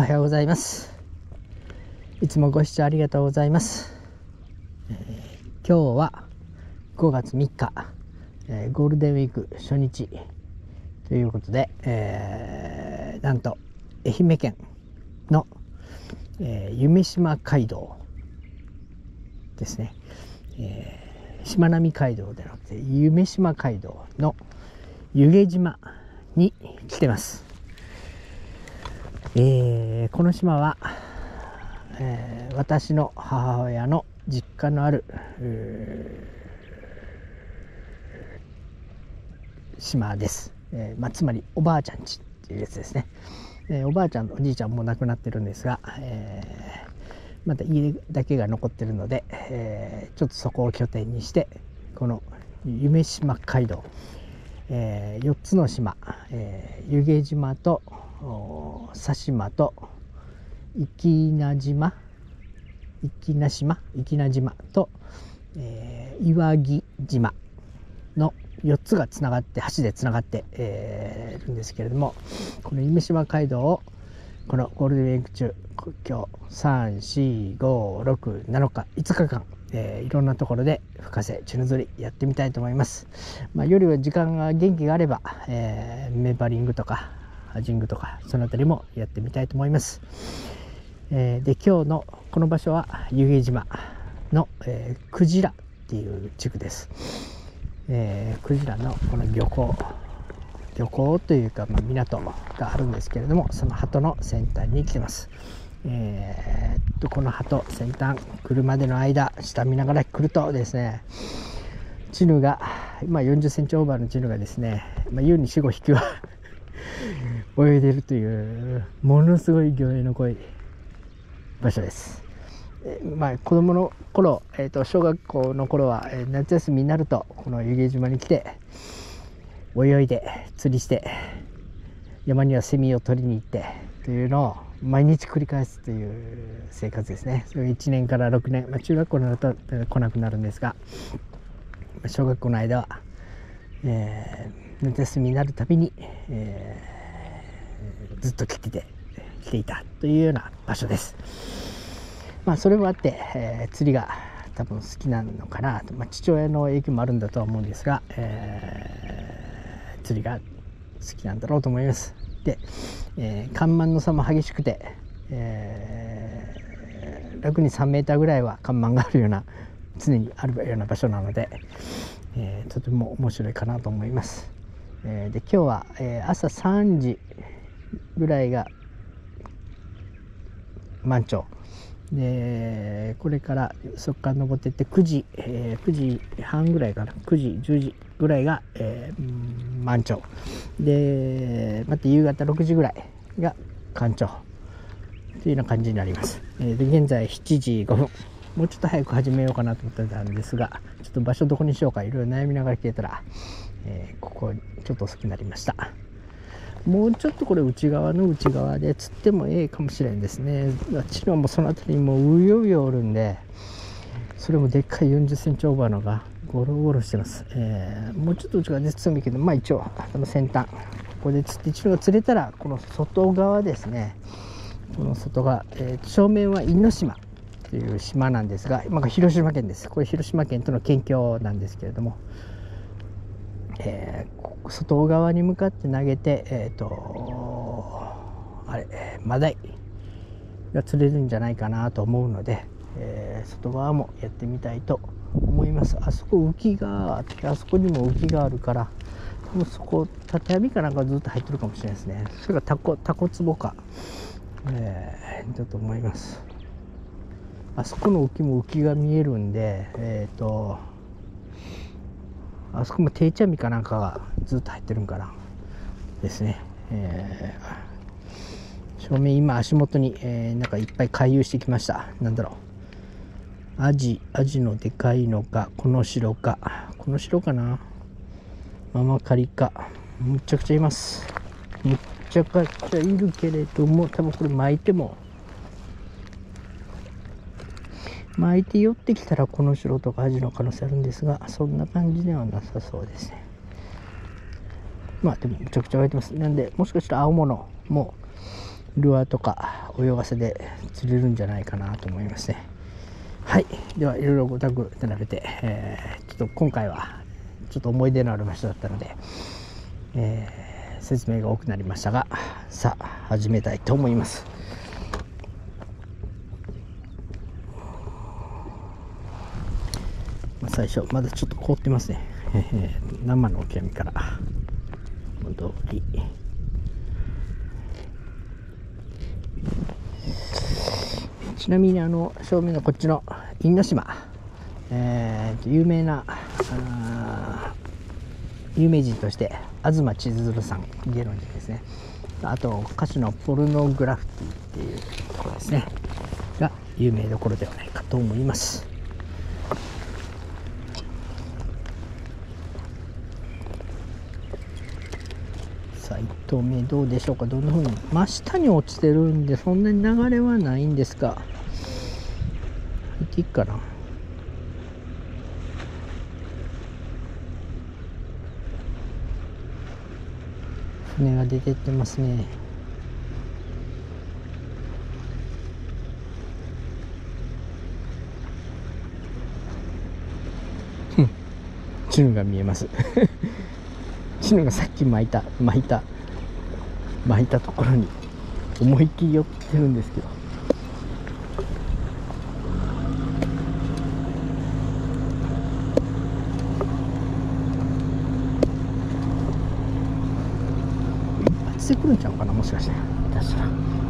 おはようございます。いつもご視聴ありがとうございます、えー、今日は5月3日、えー、ゴールデンウィーク初日。ということで、えー、なんと愛媛県の、え夢島街道ですね、えしまなみ海道ではなくて夢島街道の湯気島に来てます。えー、この島は、えー、私の母親の実家のある島です、えーまあ、つまりおばあちゃんちっていうやつですね、えー、おばあちゃんおじいちゃんも亡くなってるんですが、えー、また家だけが残ってるので、えー、ちょっとそこを拠点にしてこの夢島街道、えー、4つの島、えー、湯気島と佐島と生名島生名島生名島と、えー、岩木島の4つがつながって橋でつながって、えー、るんですけれどもこの夢島街道をこのゴールデンウィーク中今日3456日5日間、えー、いろんなところで深瀬チュヌ釣りやってみたいと思います、まあ、夜は時間が元気があれば、えー、メンバリングとかジングとかその辺りもやってみたいと思います、えー、で今日のこの場所は湯気島の、えー、クジラっていう地区です、えー、クジラのこの漁港漁港というか、まあ、港があるんですけれどもその鳩の先端に来てます。えー、っとこの鳩先端来るまでの間下見ながら来るとですねチヌが今40センチオーバーのチヌがですね、まあ、優に45匹は泳いでるというものすごい魚影の濃い場所です。えまあ、子供の頃、えーと、小学校の頃は、え、夏休みになるとこの湯気島に来て泳いで釣りして山にはセミを取りに行ってというのを毎日繰り返すという生活ですねそれ1年から6年、まあ、中学校になると来なくなるんですが小学校の間は、えー、夏休みになるたびに、えーずっと来てて来ていたというような場所です。まあ、それもあって、えー、釣りが多分好きなのかなと、まあ、父親の影響もあるんだとは思うんですが、えー、釣りが好きなんだろうと思います。で、えー、干満の差も激しくて、えー、楽に3メーーぐらいは干満があるような常にあるような場所なので、えー、とても面白いかなと思います。えー、で今日は、えー、朝3時ぐらいが満潮。でこれからそこから登っていって9時、えー、9時半ぐらいかな。9時10時ぐらいが、えー、満潮。でまた夕方6時ぐらいが干潮。というような感じになります、えー、で現在7時5分。もうちょっと早く始めようかなと思ってたんですがちょっと場所どこにしようかいろいろ悩みながら来てたら、えー、ここちょっと遅くなりました。もうちょっとこれ内側の内側で釣ってもええかもしれんですね。あっちのもその辺りにもううようよおるんでそれもでっかい4 0センチオーバーのがゴロゴロしてます、えー、もうちょっと内側で釣ってもいいけどまあ一応この先端ここで釣って一度釣れたらこの外側ですね。この外側、えー、正面は因島という島なんですが今が広島県です。これ広島県との県境なんですけれども。えー、外側に向かって投げて、えっ、ー、とあれマダイが釣れるんじゃないかなと思うので、えー、外側もやってみたいと思います。あそこ浮きがあってあそこにも浮きがあるから多分そこ縦網かなんかずっと入ってるかもしれないですね。それがタコタコツボか、えー、だと思います。あそこの浮きも浮きが見えるんでえっ、ー、とあそこも定置網かなんかがずっと入ってるんかなですね、えー、正面今足元に、えー、なんかいっぱい回遊してきました。なんだろう。アジアジのでかいのかこの城か。この城かな。ママカリか。むっちゃくちゃいます。むっちゃくちゃいるけれども多分これ巻いても巻いて寄ってきたらこの城とかアジの可能性あるんですがそんな感じではなさそうですね。まあでもむちゃくちゃ湧いてます。なんでもしかしたら青物もルアーとか泳がせで釣れるんじゃないかなと思いますね。はい。ではいろいろごタグ並べて、えー、ちょっと今回はちょっと思い出のある場所だったので、えー、説明が多くなりましたがさあ始めたいと思います。最初まだちょっと凍ってますね、えー、生の極みから。戻り。ちなみにあの正面のこっちの因島、えー、有名な有名人として東千鶴さん芸能人ですね。あと歌手のポルノグラフィティっていうところですね。が有名どころではないかと思います。さあ1投目どうでしょうか？どんな風に？真下に落ちてるんでそんなに流れはないんですが行っていいかな。船が出てってますね。チヌが見えます。チヌがさっき巻いた巻いた。巻いたところに思いっきり寄ってるんですけどしてくるんちゃうかなもしかして出したら。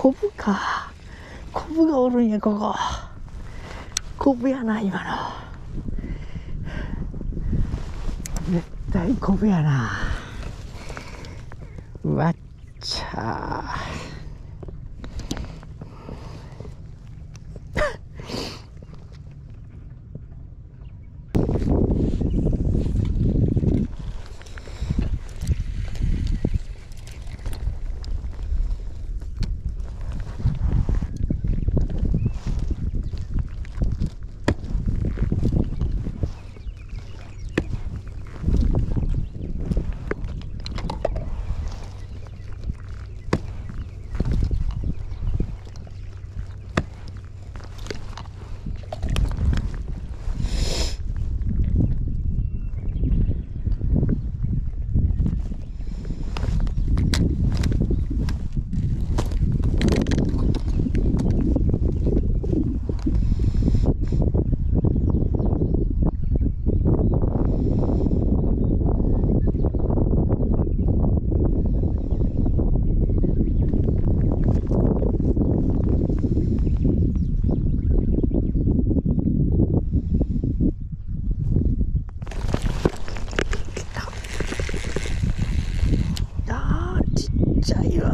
コブか。コブがおるんやここ。コブやな今の。絶対コブやな。わっちゃーちっちゃいわ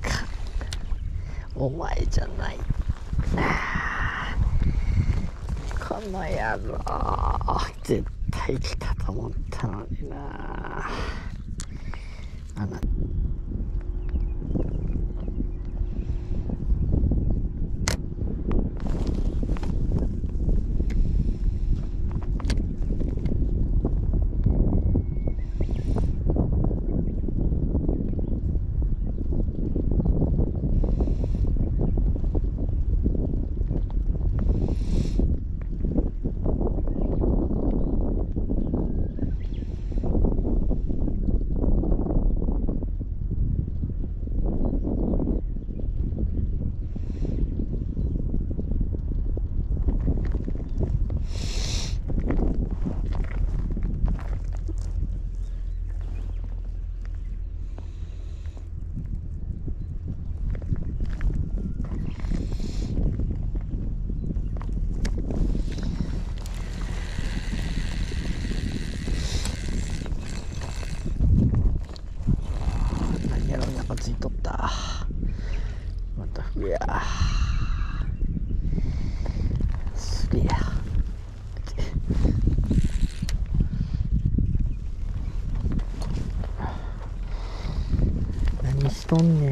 かお前じゃないあーこの野郎絶対来たと思ったのになあ。なたやろなんかついとったまたふやすりゃ何しと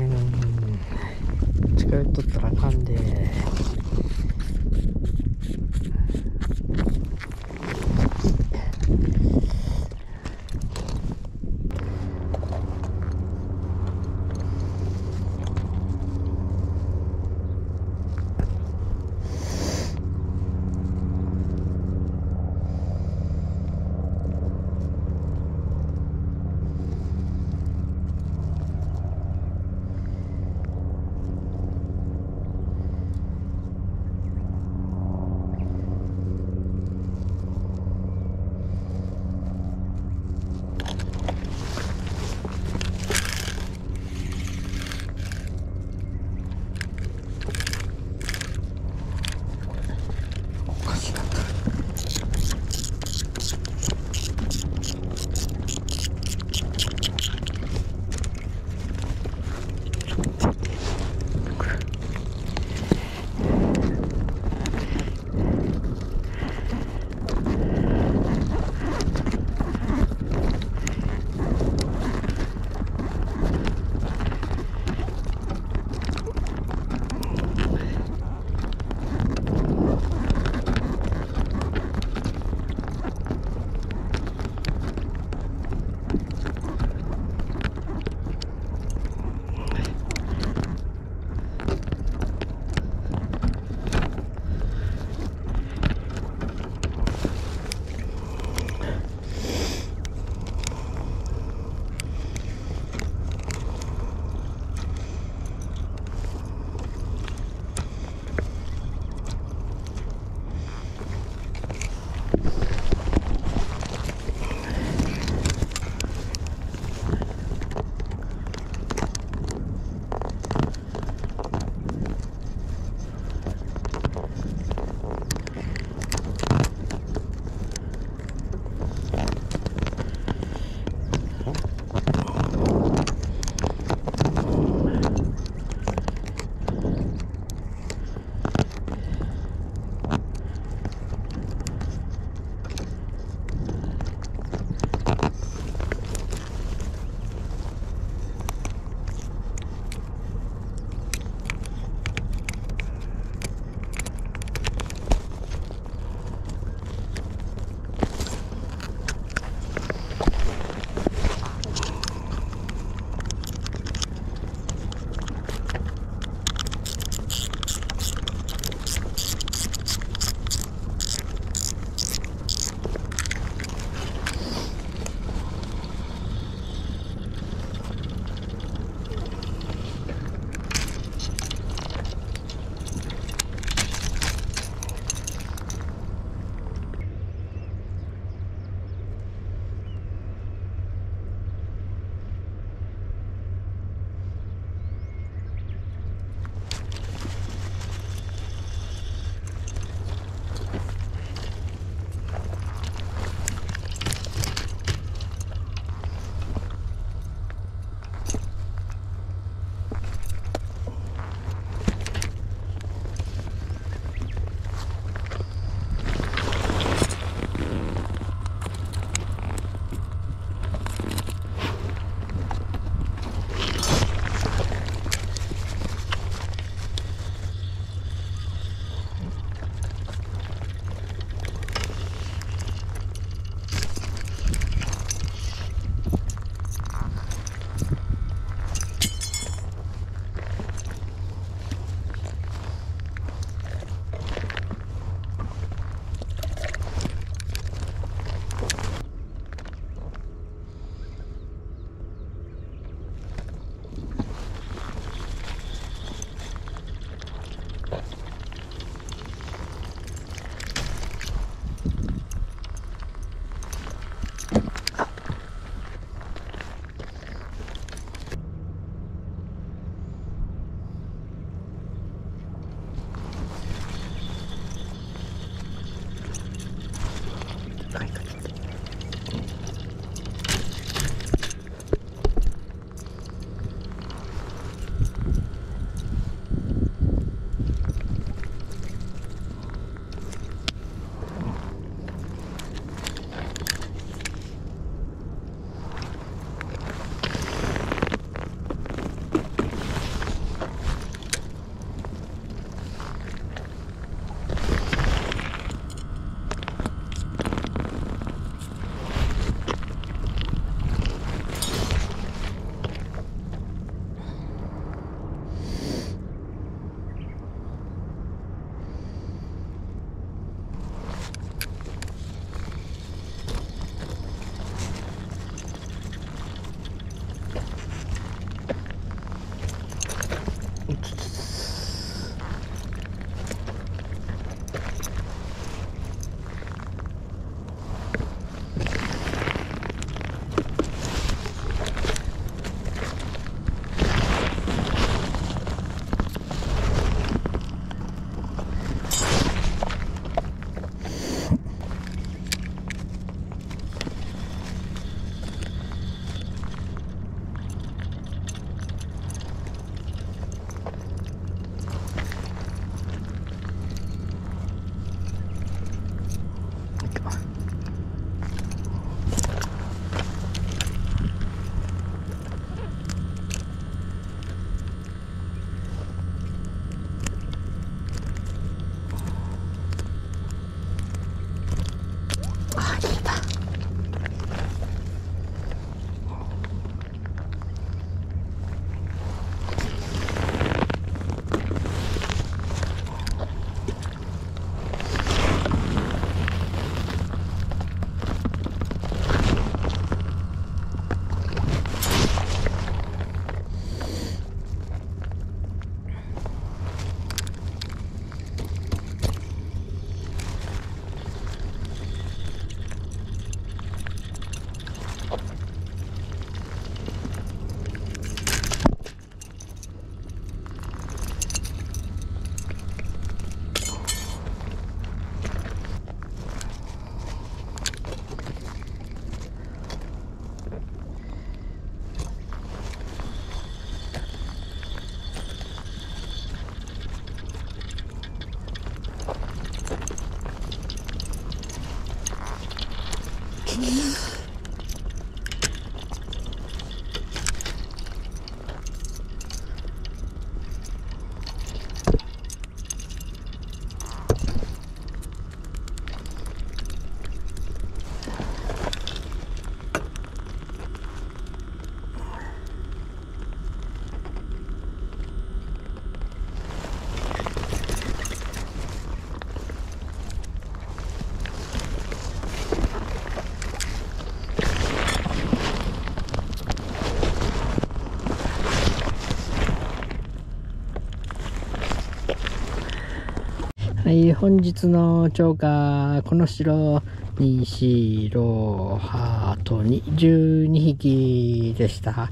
い、本日の超過、この白、に白、ハートに12匹でした。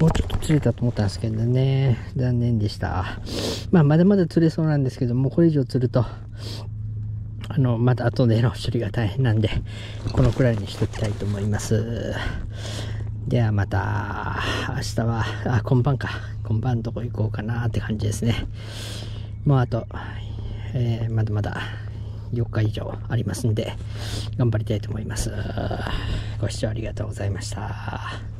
もうちょっと釣れたと思ったんですけどね、残念でした。まあ、まだまだ釣れそうなんですけども、これ以上釣ると、あの、また後での処理が大変なんで、このくらいにしときたいと思います。ではまた、明日は、あ、今晩か。今晩どこ行こうかなって感じですね。もうあと、えーまだまだ4日以上ありますんで、頑張りたいと思います。ご視聴ありがとうございました。